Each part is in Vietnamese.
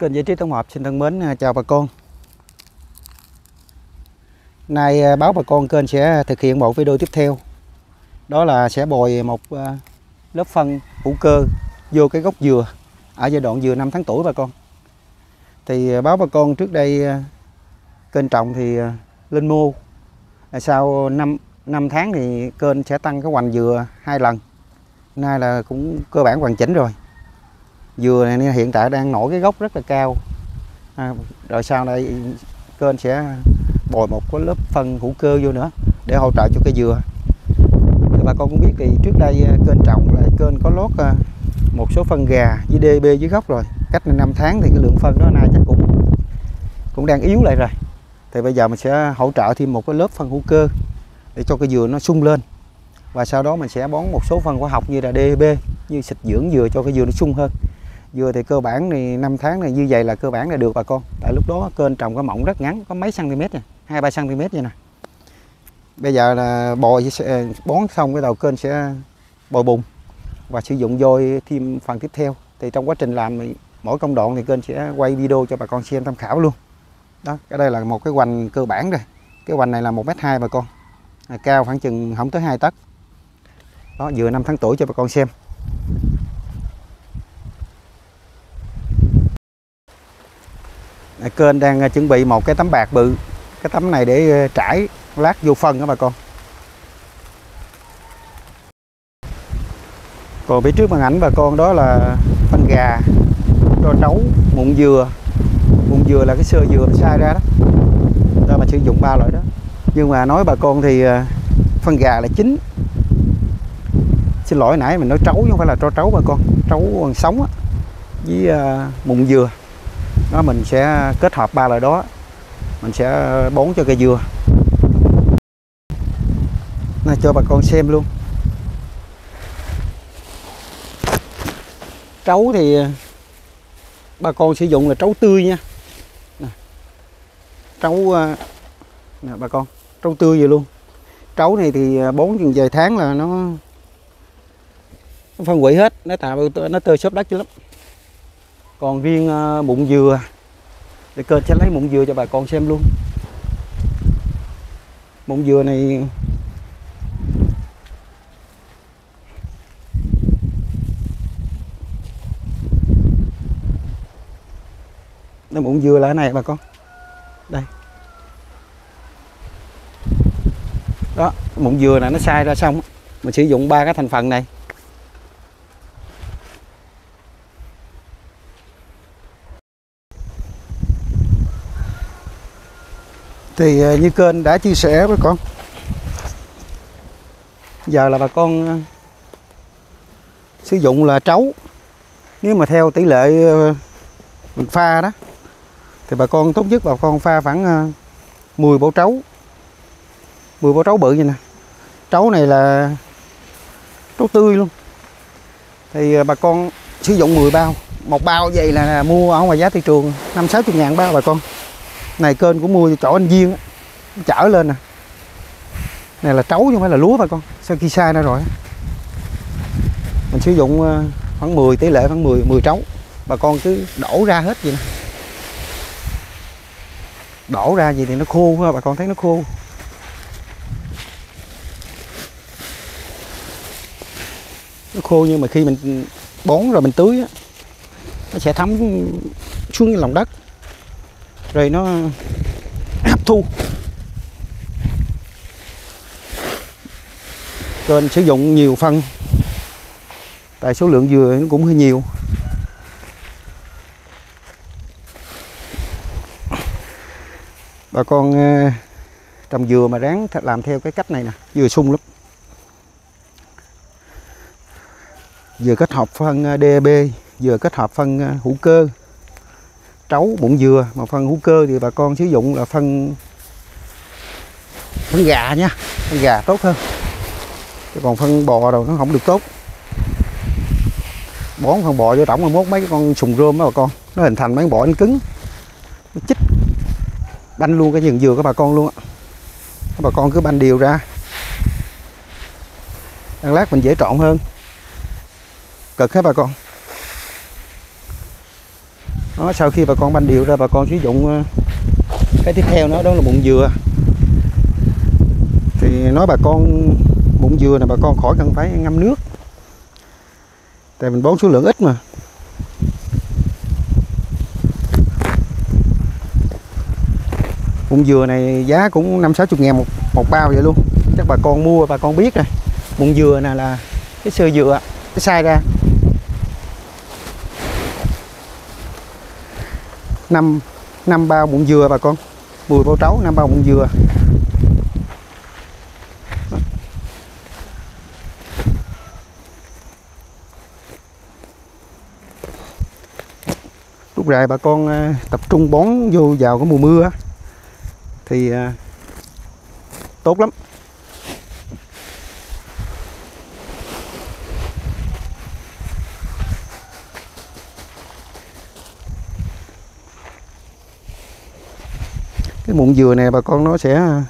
Kênh Giải trí Tổng hợp xin thân mến à, chào bà con. Nay à, báo bà con kênh sẽ thực hiện một video tiếp theo. Đó là sẽ bồi một à, lớp phân hữu cơ vô cái gốc dừa ở giai đoạn dừa 5 tháng tuổi bà con. Thì báo bà con trước đây kênh trồng thì lên mua sau 5 5 tháng thì kênh sẽ tăng cái hoành dừa hai lần. Nay là cũng cơ bản hoàn chỉnh rồi dừa này hiện tại đang nổi cái gốc rất là cao. À, rồi sau đây kênh sẽ bồi một cái lớp phân hữu cơ vô nữa để hỗ trợ cho cây dừa. Thì bà con cũng biết thì trước đây à, kênh trồng là kênh có lót à, một số phân gà với DB dưới gốc rồi. Cách 5 tháng thì cái lượng phân đó nay chắc cũng cũng đang yếu lại rồi. Thì bây giờ mình sẽ hỗ trợ thêm một cái lớp phân hữu cơ để cho cây dừa nó sung lên. Và sau đó mình sẽ bón một số phân hóa học như là DB như xịt dưỡng dừa cho cây dừa nó sung hơn dừa thì cơ bản thì 5 tháng này như vậy là cơ bản là được bà con. Tại lúc đó kênh trồng có mỏng rất ngắn có mấy cm nha hai ba cm vậy nè. Bây giờ là bồi bón xong cái đầu kênh sẽ bồi bùn và sử dụng vôi thêm phần tiếp theo. Thì trong quá trình làm thì mỗi công đoạn thì kênh sẽ quay video cho bà con xem tham khảo luôn. Đó cái đây là một cái hoành cơ bản rồi cái hoành này là một m hai bà con. À, cao khoảng chừng không tới hai tấc. Đó vừa 5 tháng tuổi cho bà con xem. Kênh đang à, chuẩn bị một cái tấm bạc bự. Cái tấm này để à, trải lát vô phân đó bà con. Còn phía trước màn ảnh bà con đó là phân gà, cho trấu mụn dừa. Mụn dừa là cái sơ dừa sai ra đó. Ta mà sử dụng ba loại đó. Nhưng mà nói bà con thì à, phân gà là chính. Xin lỗi nãy mình nói trấu chứ không phải là cho trấu bà con. Trấu còn sống á. Với mụn dừa đó mình sẽ kết hợp ba loại đó. Mình sẽ bón cho cây dừa. Này cho bà con xem luôn. Trấu thì bà con sử dụng là trấu tươi nha. Trấu ờ, nè bà con trấu tươi vậy luôn. Trấu này thì ờ, bón chừng vài tháng là nó, nó phân hủy hết nó tạo nó tơi xốp đất chứ lắm còn riêng ờ, bụng dừa. Để kênh sẽ lấy bụng dừa cho bà con xem luôn. Bụng dừa này nó bụng dừa là cái này bà con. Đây. Đó bụng dừa này nó sai ra xong. Mình sử dụng ba cái thành phần này. Thì ờ, như kênh đã chia sẻ với con. Giờ là bà con ờ, sử dụng là trấu. Nếu mà theo tỷ lệ mình pha đó, thì bà con tốt nhất bà con pha khoảng 10 bộ trấu. 10 bộ trấu bự như nè. Trấu này là trấu tươi luôn. Thì bà con sử dụng 10 bao. Một bao vậy là mua ở ngoài giá thị trường năm sáu chục ngàn bao bà con này, kênh của mua chỗ anh Duyên chở lên nè. Này là trấu chứ không phải là lúa bà con, sao khi sai ra rồi mình sử dụng ờ, khoảng 10 tỷ lệ khoảng 10 10 trấu. Bà con cứ đổ ra hết vậy nè. Đổ ra gì thì nó khô bà con thấy nó khô. Nó khô nhưng mà khi mình bón rồi mình tưới á, nó sẽ thấm xuống lòng đất rồi nó hấp thu. Kênh sử dụng nhiều phân. Tại số lượng dừa nó cũng hơi nhiều. Bà con ờ, trồng dừa mà ráng làm theo cái cách này nè, dừa sung lắm. Vừa kết hợp phân ờ, DB DAB vừa kết hợp phân ờ, hữu cơ trấu bụng dừa, mà phân hữu cơ thì bà con sử dụng là phân phân gà nha, phân gà tốt hơn. Chứ còn phân bò rồi nó không được tốt. Bón phân bò vô tổng là mốt mấy con sùng rơm đó bà con. Nó hình thành mấy con bò anh cứng, nó chích, banh luôn cái vườn dừa của bà con luôn á. Bà con cứ banh đều ra. Ăn lát mình dễ trộn hơn. Cực hết bà con đó, sau khi bà con banh điệu ra bà con sử dụng ờ, cái tiếp theo nữa đó là bụng dừa. Thì nói bà con bụng dừa này bà con khỏi cần phải ngâm nước. Tại mình bón số lượng ít mà. Bụng dừa này giá cũng năm sáu chục ngàn một, một bao vậy luôn. Chắc bà con mua bà con biết rồi. Bụng dừa này là cái sơ dừa cái sai ra. Năm năm bao bụng dừa bà con. 10 bao trấu, năm bao bụng dừa. Lúc này bà con ờ, tập trung bón vô vào cái mùa mưa thì ờ, tốt lắm. Cái mụn dừa này bà con nó sẽ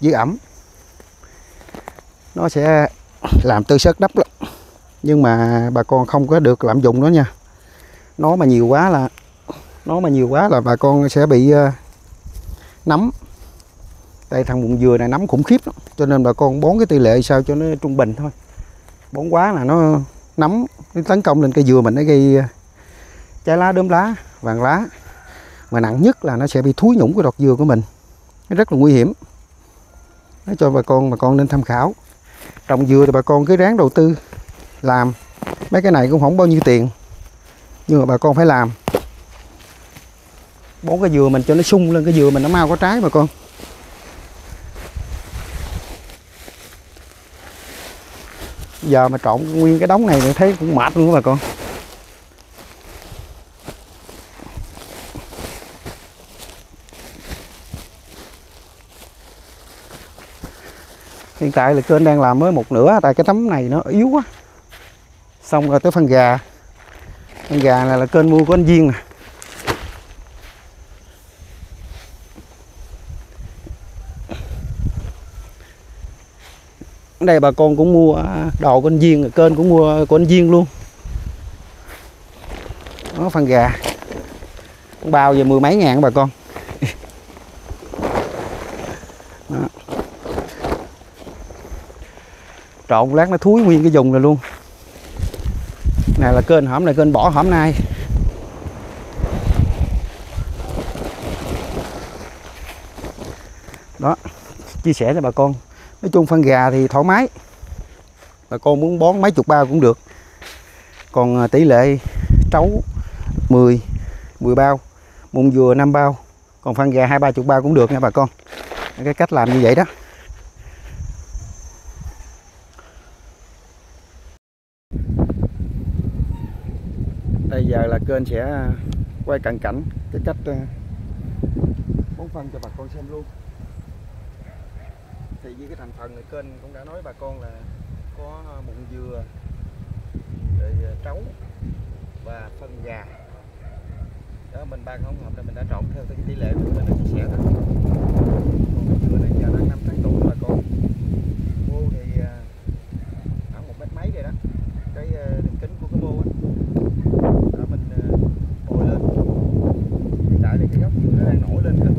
giữ ẩm. Nó sẽ làm tư sớt đắp lắm nhưng mà bà con không có được lạm dụng nó nha. Nó mà nhiều quá là nó mà nhiều quá là bà con sẽ bị uh, nấm. Đây thằng mụn dừa này nấm khủng khiếp lắm. cho nên bà con bón cái tỷ lệ sao cho nó trung bình thôi. Bón quá là nó nấm nó tấn công lên cây dừa mình nó gây uh, trái lá đốm lá vàng lá mà nặng nhất là nó sẽ bị thúi nhũng cái đọt dừa của mình. Nó rất là nguy hiểm. Nó cho bà con bà con nên tham khảo. Trồng dừa thì bà con cứ ráng đầu tư, làm. Mấy cái này cũng không bao nhiêu tiền, nhưng mà bà con phải làm. Bón cái dừa mình cho nó sung lên, cái dừa mình nó mau có trái bà con. Giờ mà trộn nguyên cái đống này thì thấy cũng mệt luôn đó bà con. Hiện tại là kênh đang làm mới một nửa, tại cái tấm này nó yếu quá. Xong rồi tới phân gà. Phân gà này là kênh mua của anh Duyên nè. Đây bà con cũng mua à, đồ của anh Duyên kênh cũng mua của anh Duyên luôn. Đó phân gà. Bao giờ mười mấy ngàn bà con. Trộn lát nó thúi nguyên cái vùng này luôn. Này là kênh hổm này, kênh bỏ hổm nay đó, chia sẻ cho bà con. Nói chung phân gà thì thoải mái. Bà con muốn bón mấy chục bao cũng được. Còn à, tỷ lệ trấu 10 10 bao mùng dừa 5 bao. Còn phân gà hai ba chục bao cũng được nha bà con. Cái cách làm như vậy đó. Giờ là kênh sẽ à, quay cận cảnh cái cách à, bón phân cho bà con xem luôn. Thì với cái thành phần này kênh cũng đã nói bà con là có à, mụn dừa, rồi trấu và phân gà. Đó, mình ba không hợp là mình đã trộn theo cái tỷ lệ mình đã chia sẻ đó còn cái dừa này giờ đang năm tháng tuổi bà con mua thì à, khoảng một mét mấy rồi đó cái đường kính của cái mô á đó mình bồi lên hiện tại thì cái gốc dừa nó đang nổi lên hết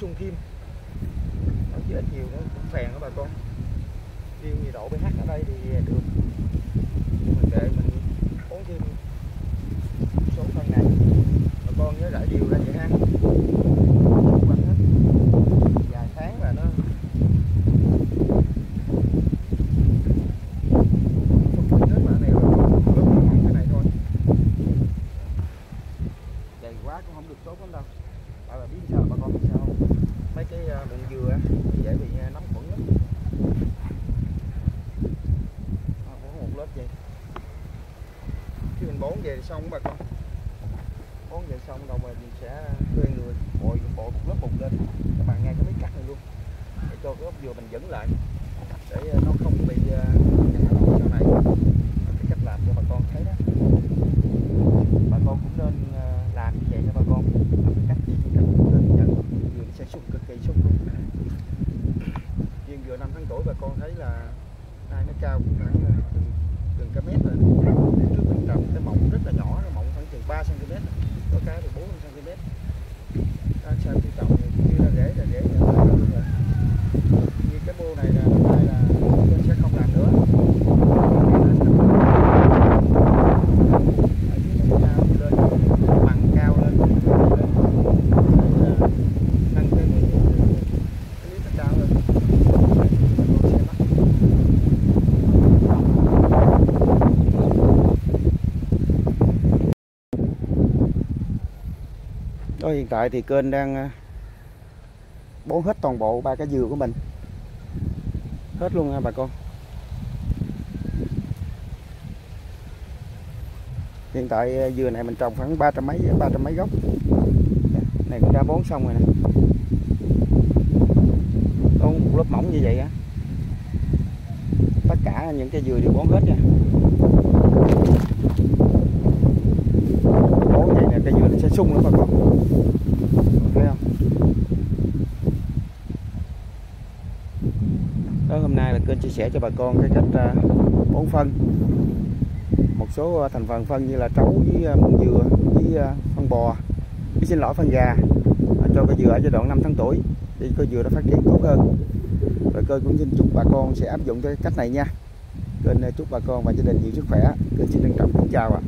sung thêm nó chỉ ít nhiều nó cũng phèn đó bà con riêng nhiệt độ pH ở đây thì được. Mình để mình bón thêm số phân này. Bà con nhớ rải đều ra vậy ha. Quanh hết. Vài tháng là nó phân hủy hết mà này bớt cái này thôi. Dày quá cũng không được tốt lắm đâu. Tại bà biết sao, bà con biết sao mấy cái à, bụng dừa á, dễ bị à, nấm khuẩn lắm bón một lớp vậy khi bón về xong bà con. Bón về xong rồi mình sẽ thuê người. Bội bộ một lớp bùn lên. Các bạn nghe cái mấy cắt này luôn. Để cho cái ốc dừa mình dẫn lại. Để ờ, nó không bị ờ, sau này cái cách làm cho bà con thấy đó. Bà con cũng nên ờ, làm như vậy cho bà con. Làm cái cách gì như cách cũng nên nhận dừa sẽ sung cực kỳ sung luôn. Riêng dừa năm tháng tuổi bà con thấy là, nay nó cao cũng khoảng gần cả mét rồi mỏng rất là nhỏ mỏng khoảng chừng 3 cm có cái thì 4 cm cá sao tôi trọng thì như là rễ là rễ là rễ luôn rồi như cái mô này là năm nay là tôi sẽ không làm nữa ở dưới nó cao lên bằng cao lên để ờ, nâng cái cái cái lý nó cao lên Bà con sẽ bắt đó, hiện tại thì kênh đang à, bón hết toàn bộ ba cái dừa của mình. Hết luôn nha bà con. Hiện tại à, dừa này mình trồng khoảng ba trăm mấy ba trăm mấy gốc. Dạ, này cũng đã bón xong rồi nè. Có một lớp mỏng như vậy á. Tất cả những cái dừa đều bón hết nha cái nhựa cây dừa nó sẽ sung lắm bà con thấy không? Đó hôm nay là kênh chia sẻ cho bà con cái cách à, bón phân. Một số à, thành phần phân như là trấu với à, mụn dừa với à, phân bò. Với xin lỗi phân gà. Cho cây dừa ở giai đoạn 5 tháng tuổi thì cây dừa nó phát triển tốt hơn. Rồi cơ cũng xin chúc bà con sẽ áp dụng cái cách này nha. Kênh chúc bà con và gia đình nhiều sức khỏe. Kênh xin trân trọng kính chào ạ.